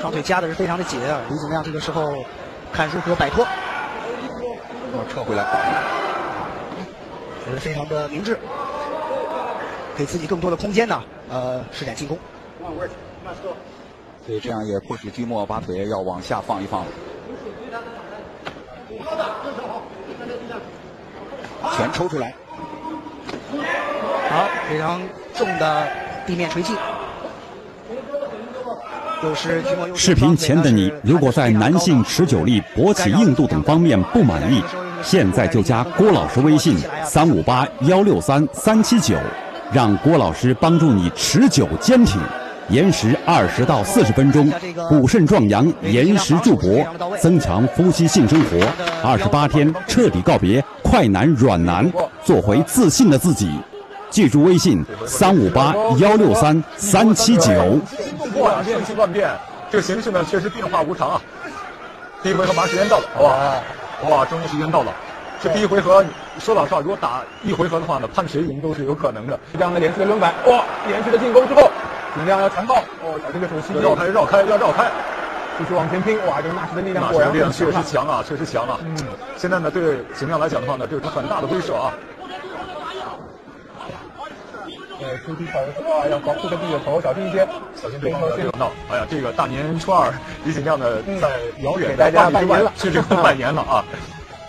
双腿夹的是非常的紧啊。李景亮这个时候看如何摆脱，要撤回来，觉得非常的明智，给自己更多的空间呢，呃，施展进攻。所以这样也迫使季莫把腿要往下放一放。全抽出来，好，非常重的地面锤击。视频前的你，如果在男性持久力、勃起硬度等方面不满意，现在就加郭老师微信三五八幺六三三七九，让郭老师帮助你持久坚挺。延时二十到四十分钟，补肾壮阳，延时助勃，增强夫妻性生活。二十八天彻底告别快男软男，做回自信的自己。记住微信三五八幺六三三七九。哇，瞬息万变，这个形势呢确实变化无常啊。第一回合马上时间到了，好不好哇，终于时间到了。这第一回合，说老实话，如果打一回合的话呢，判谁赢都是有可能的。这样的连续的轮摆，哇，连续的进攻之后。尽量要缠抱，哦，小心的手心，绕开，绕开，要绕开，继续往前拼，哇，这个纳什的力量果然确实强啊，确实强啊。嗯，现在呢，对景亮来讲的话呢，这是他很大的威慑啊。呃，出击跑的啊，要保护着自己的头，小心一些，小心对方的。哎呀，这个大年初二，李锦亮的，在遥远的万里之外，是这个拜年了啊！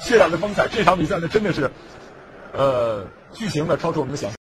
血染的风采，这场比赛呢，真的是，呃，剧情呢超出我们的想象。